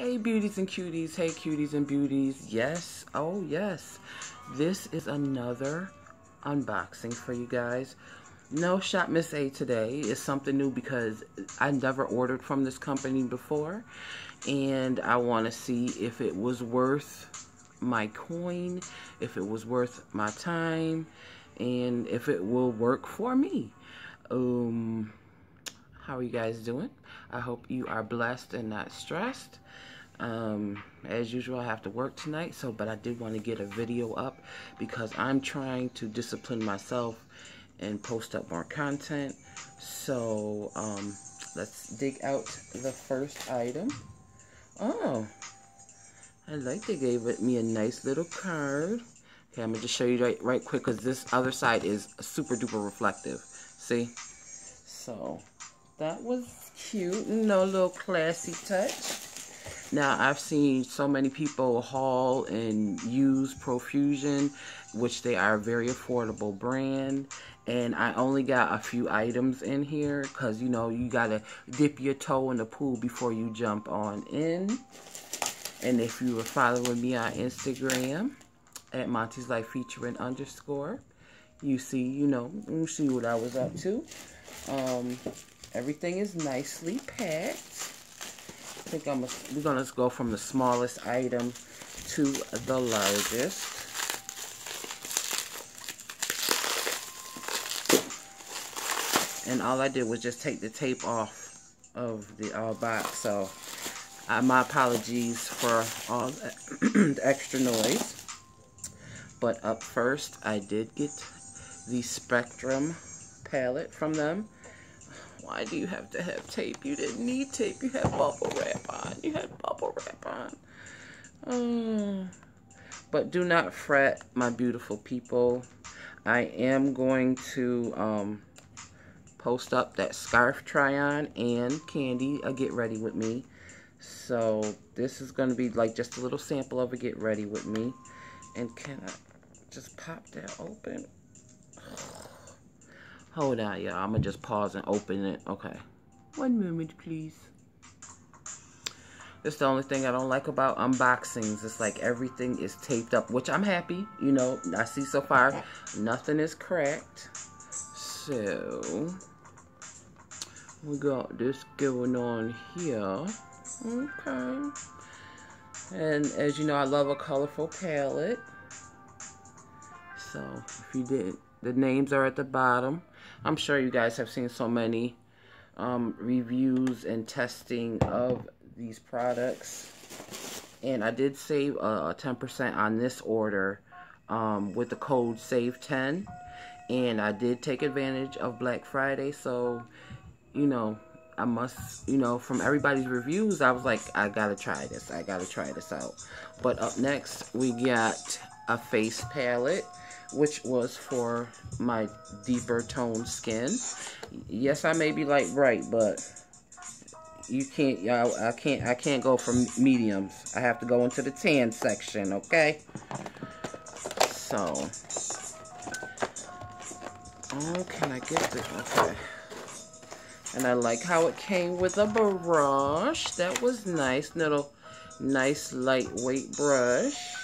Hey, beauties and cuties. Hey, cuties and beauties. Yes. Oh, yes. This is another unboxing for you guys. No Shop Miss A today is something new because I never ordered from this company before. And I want to see if it was worth my coin, if it was worth my time, and if it will work for me. Um, how are you guys doing? I hope you are blessed and not stressed. Um, as usual, I have to work tonight, so but I did want to get a video up because I'm trying to discipline myself and post up more content. So um, let's dig out the first item. Oh, I like they gave it me a nice little card. Okay, I'm gonna just show you right, right quick because this other side is super duper reflective. See? So that was cute. No little classy touch. Now, I've seen so many people haul and use Profusion, which they are a very affordable brand. And I only got a few items in here because, you know, you got to dip your toe in the pool before you jump on in. And if you were following me on Instagram at Monty's Life featuring underscore, you see, you know, you see what I was up to. Um, everything is nicely packed. I think I'm we're gonna go from the smallest item to the largest. And all I did was just take the tape off of the uh, box. So uh, my apologies for all the extra noise. But up first, I did get the Spectrum palette from them. Why do you have to have tape? You didn't need tape. You had bubble wrap on. You had bubble wrap on. Oh. But do not fret, my beautiful people. I am going to um, post up that scarf try-on and candy a get ready with me. So this is going to be like just a little sample of a get ready with me. And can I just pop that open? Hold on, y'all. I'm going to just pause and open it. Okay. One moment, please. That's the only thing I don't like about unboxings. It's like everything is taped up, which I'm happy. You know, I see so far nothing is cracked. So, we got this going on here. Okay. And as you know, I love a colorful palette. So, if you didn't, the names are at the bottom. I'm sure you guys have seen so many um, reviews and testing of these products. And I did save a 10% on this order um, with the code SAVE10. And I did take advantage of Black Friday. So, you know, I must, you know, from everybody's reviews, I was like, I gotta try this. I gotta try this out. But up next, we got a face palette which was for my deeper toned skin. Yes, I may be light bright, but you can't, y'all, I can't, I can't go for mediums. I have to go into the tan section, okay? So, oh, can I get this? Okay. And I like how it came with a brush. That was nice. Little, nice lightweight brush.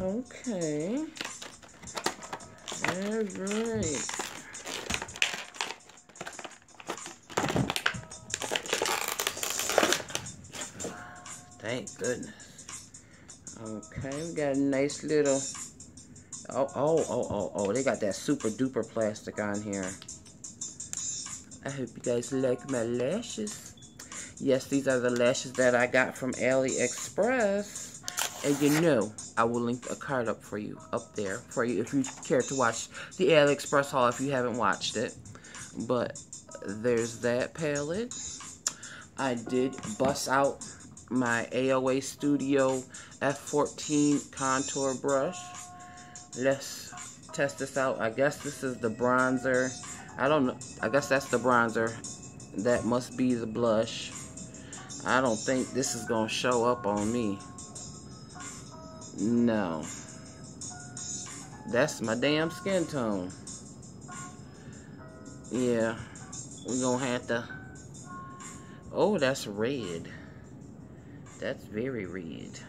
Okay. Alright. Thank goodness. Okay, we got a nice little... Oh, oh, oh, oh, oh, they got that super duper plastic on here. I hope you guys like my lashes. Yes, these are the lashes that I got from AliExpress. And you know, I will link a card up for you, up there, for you if you care to watch the AliExpress haul if you haven't watched it. But there's that palette. I did bust out my AOA Studio F14 contour brush. Let's test this out. I guess this is the bronzer. I don't know. I guess that's the bronzer. That must be the blush. I don't think this is going to show up on me. No. That's my damn skin tone. Yeah. We're gonna have to... Oh, that's red. That's very red.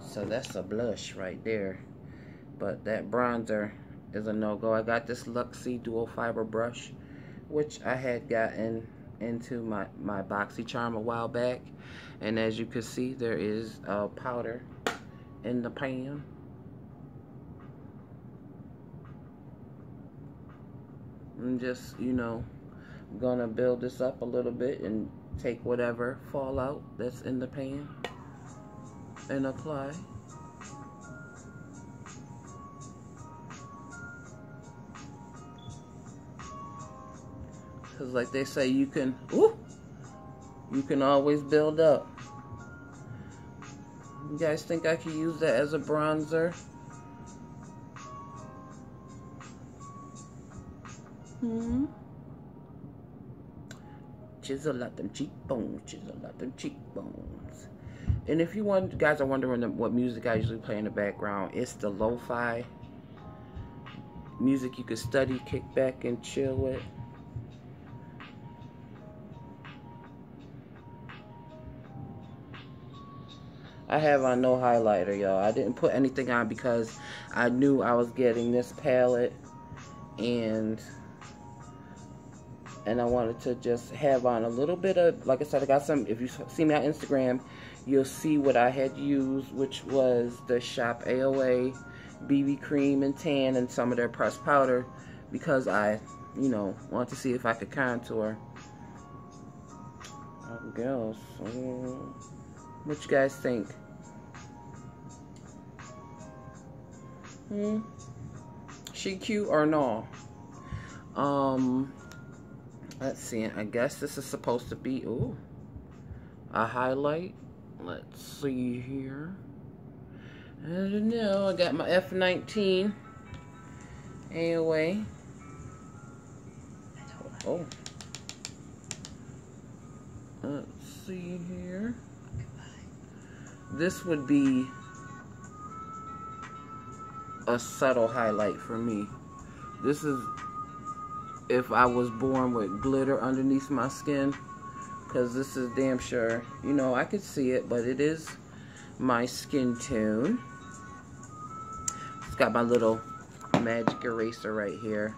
So that's a blush right there. But that bronzer is a no-go. I got this Luxie Dual Fiber Brush, which I had gotten into my, my BoxyCharm a while back. And as you can see, there is a powder in the pan. I'm just, you know, gonna build this up a little bit and take whatever fallout that's in the pan and apply. Because like they say, you can, ooh, you can always build up. You guys think I could use that as a bronzer? Hmm. Chisel out them cheekbones, chisel out them cheekbones. And if you want, guys are wondering what music I usually play in the background, it's the lo-fi music you could study, kick back, and chill with. I have on no highlighter, y'all. I didn't put anything on because I knew I was getting this palette and and I wanted to just have on a little bit of, like I said, I got some, if you see me on Instagram, you'll see what I had used, which was the Shop AOA BB cream and tan and some of their pressed powder because I, you know, want to see if I could contour. Oh, girls. What you guys think? Hmm? She cute or no? Um, let's see. I guess this is supposed to be, ooh, a highlight. Let's see here. I don't know. I got my F19 AOA. Oh. Let's see here. This would be a subtle highlight for me. This is if I was born with glitter underneath my skin. Because this is damn sure, you know, I could see it, but it is my skin tone. It's got my little magic eraser right here.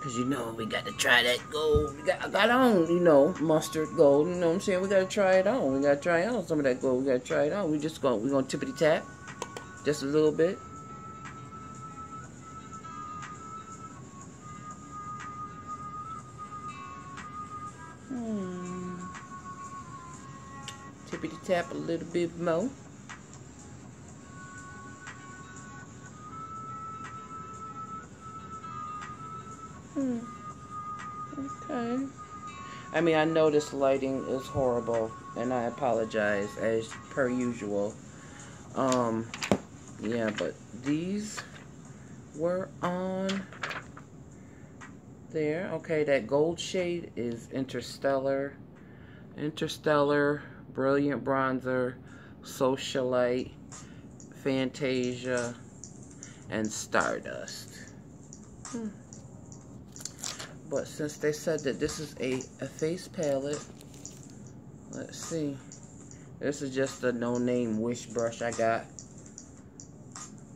Cause you know we got to try that gold. We got I got on, you know, mustard gold. You know what I'm saying? We gotta try it on. We gotta try on some of that gold. We gotta try it on. We just gonna we gonna tippity tap, just a little bit. Hmm. Tippity tap a little bit more. Hmm. Okay. I mean, I know this lighting is horrible, and I apologize as per usual. Um, yeah, but these were on there. Okay, that gold shade is Interstellar. Interstellar, Brilliant Bronzer, Socialite, Fantasia, and Stardust. Hmm. But since they said that this is a, a face palette, let's see. This is just a no-name wish brush I got.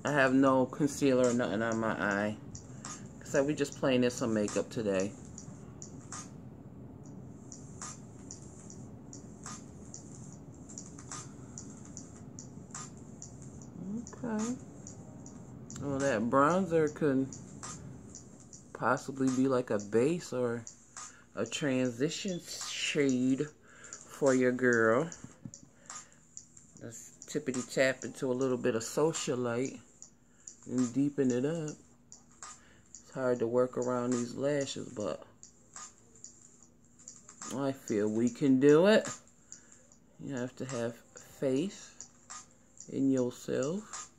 I have no concealer or nothing on my eye. So we just playing this some makeup today. Okay. Well, that bronzer could possibly be like a base or a transition shade for your girl. Let's tippity tap into a little bit of socialite and deepen it up. It's hard to work around these lashes, but I feel we can do it. You have to have faith in yourself.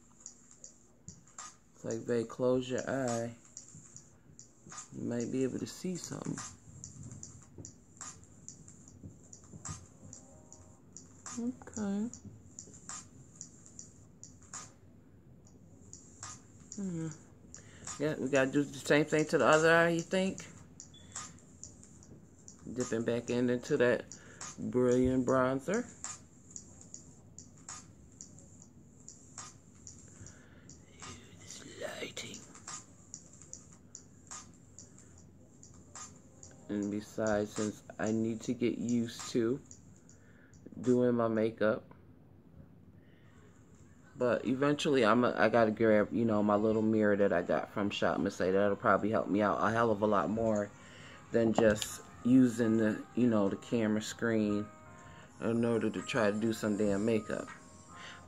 It's like, babe, close your eye. You might be able to see something. Okay. Hmm. Yeah, we gotta do the same thing to the other eye, you think? Dipping back in into that brilliant bronzer. And besides, since I need to get used to doing my makeup, but eventually I'm a, I gotta grab, you know, my little mirror that I got from Shop Miss A. That'll probably help me out a hell of a lot more than just using the, you know, the camera screen in order to try to do some damn makeup.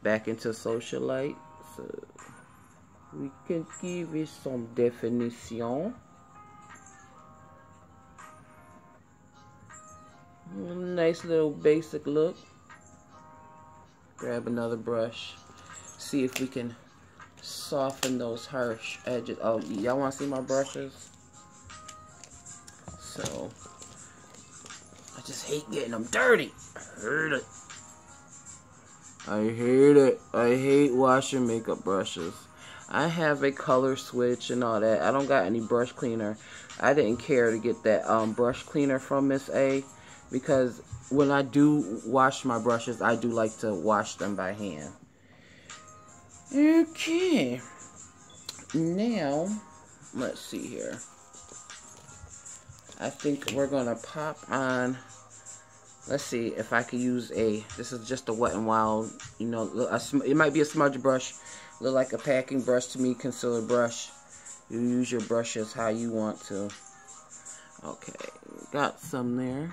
Back into Socialite. So we can give it some definition. Nice little basic look. Grab another brush. See if we can soften those harsh edges. Oh, y'all want to see my brushes? So, I just hate getting them dirty. I hate it. I hate it. I hate washing makeup brushes. I have a color switch and all that. I don't got any brush cleaner. I didn't care to get that um, brush cleaner from Miss A because when I do wash my brushes, I do like to wash them by hand. Okay. Now, let's see here. I think we're going to pop on, let's see if I could use a, this is just a Wet n Wild, you know, a, it might be a smudge brush, look like a packing brush to me, concealer brush. You use your brushes how you want to. Okay, got some there.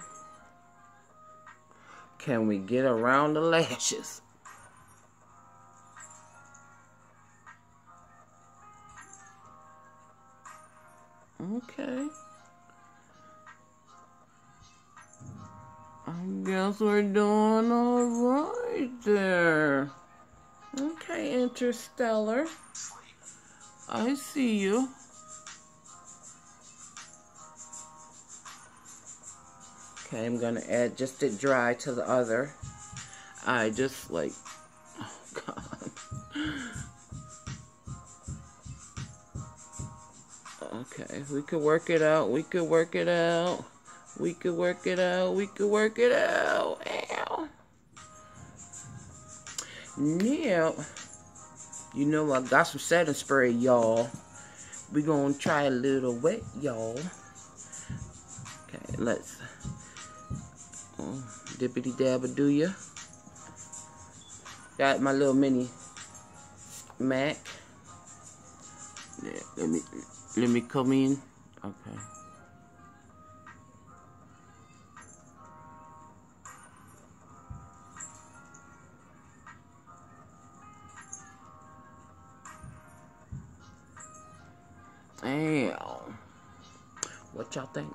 Can we get around the lashes? Okay. I guess we're doing alright there. Okay, Interstellar. I see you. Okay, I'm gonna add just it dry to the other. I just like, oh God. Okay, we could work it out. We could work it out. We could work it out. We could work it out. Ow. Now, you know I got some setting spray, y'all. We gonna try a little wet, y'all. Okay, let's dippity dabba do ya. Got my little mini Mac. Yeah, let me let me come in. Okay. Damn. What y'all think?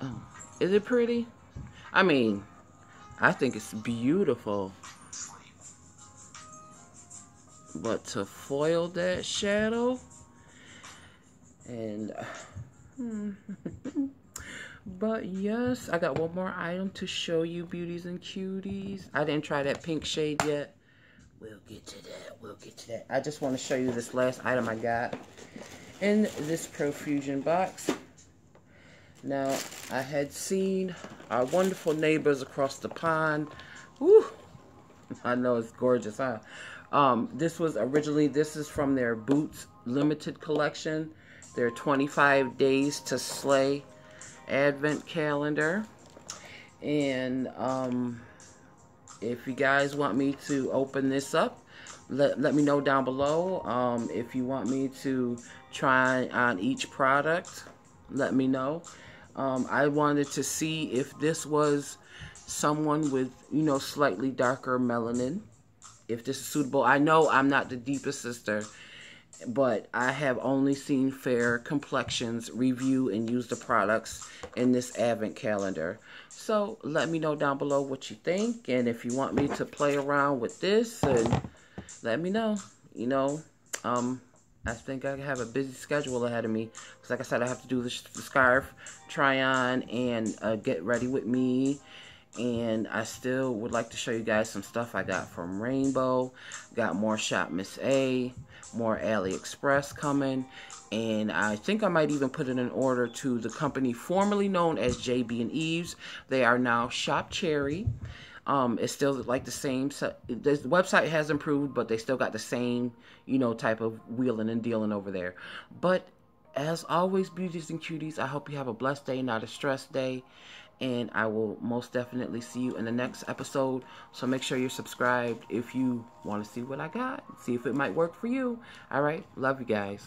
Oh, is it pretty? I mean, I think it's beautiful. But to foil that shadow, and but yes, I got one more item to show you, beauties and cuties. I didn't try that pink shade yet. We'll get to that. We'll get to that. I just want to show you this last item I got in this Profusion box. Now, I had seen our wonderful neighbors across the pond. Woo! I know it's gorgeous, huh? Um, this was originally, this is from their Boots Limited Collection. Their 25 Days to Slay Advent Calendar. And um, if you guys want me to open this up, let, let me know down below. Um, if you want me to try on each product, let me know. Um, I wanted to see if this was someone with, you know, slightly darker melanin. If this is suitable. I know I'm not the deepest sister but I have only seen fair complexions review and use the products in this advent calendar. So let me know down below what you think and if you want me to play around with this and let me know. You know, um, I think I have a busy schedule ahead of me. Because like I said, I have to do the, the scarf, try on, and uh, get ready with me. And I still would like to show you guys some stuff I got from Rainbow. Got more Shop Miss A more AliExpress coming. And I think I might even put in an order to the company formerly known as JB and Eves. They are now Shop Cherry. Um, it's still like the same. So The website has improved, but they still got the same, you know, type of wheeling and dealing over there. But as always, beauties and cuties, I hope you have a blessed day, not a stressed day. And I will most definitely see you in the next episode. So make sure you're subscribed if you want to see what I got. See if it might work for you. All right. Love you guys.